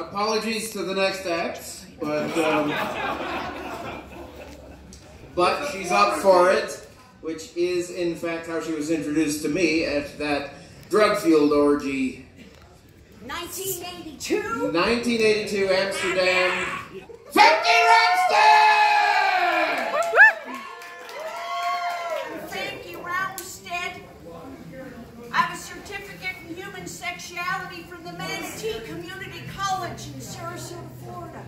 apologies to the next act, but um, but she's up for it, which is in fact how she was introduced to me at that drug-fueled orgy. 1982. 1982 Amsterdam. 50 Roumstead! Thank you, Roumstead. I have a human sexuality from the Manatee Community College in Sarasota, Florida.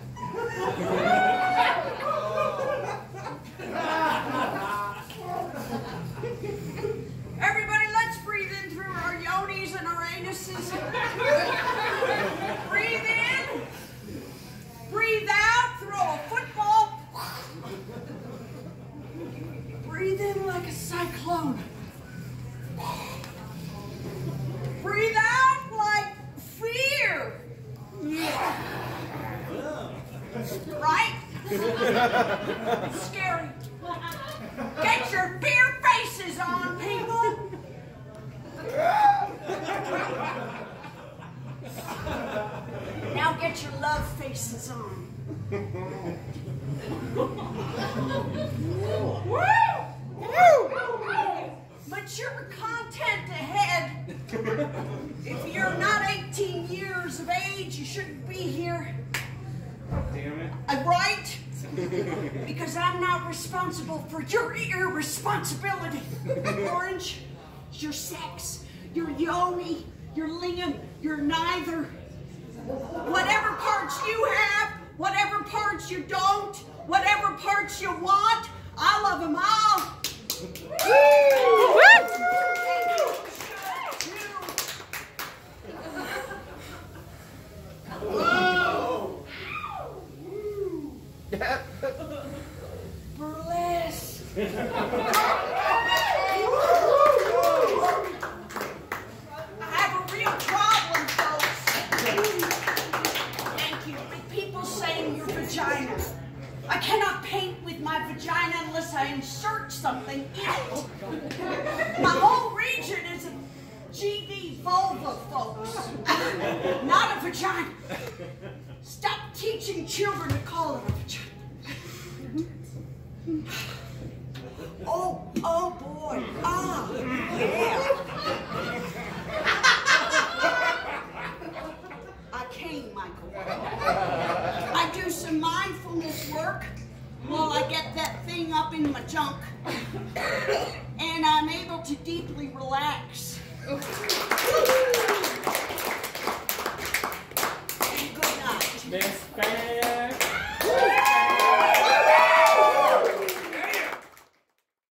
Everybody, let's breathe in through our yonis and our anuses. breathe in. Breathe out. Throw a football. Breathe in like a cyclone. Breathe out like fear. Right? Scary. Get your fear faces on, people. Now get your love faces on. Mature content ahead. If you're not 18 years of age, you shouldn't be here. Damn it. Right? Because I'm not responsible for your irresponsibility. Orange, your sex, your yoni, your lingam, your neither. Whatever parts you have, whatever parts you don't, whatever parts you want, I love them all. Burlesque. I have a real problem, folks. Thank you. With people saying your vagina. I cannot paint with my vagina unless I insert something in it. My whole region is a GV vulva, folks. Not a vagina. Stop teaching children to call it a vagina. Oh, oh boy. Ah, yeah. I came, Michael. I do some mindfulness work while I get that thing up in my junk. And I'm able to deeply relax.